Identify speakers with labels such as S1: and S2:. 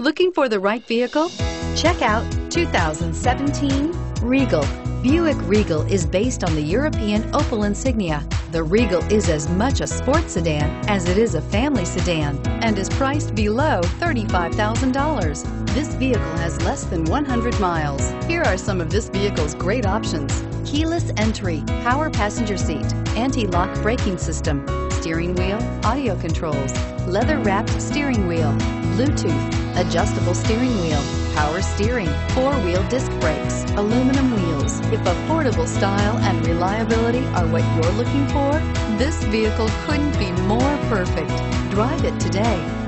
S1: Looking for the right vehicle? Check out 2017 Regal. Buick Regal is based on the European Opel Insignia. The Regal is as much a sports sedan as it is a family sedan and is priced below $35,000. This vehicle has less than 100 miles. Here are some of this vehicle's great options. Keyless entry, power passenger seat, anti-lock braking system, steering wheel, audio controls, leather wrapped steering wheel, Bluetooth, adjustable steering wheel, power steering, four-wheel disc brakes, aluminum wheels. If affordable style and reliability are what you're looking for, this vehicle couldn't be more perfect. Drive it today.